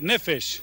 נפש.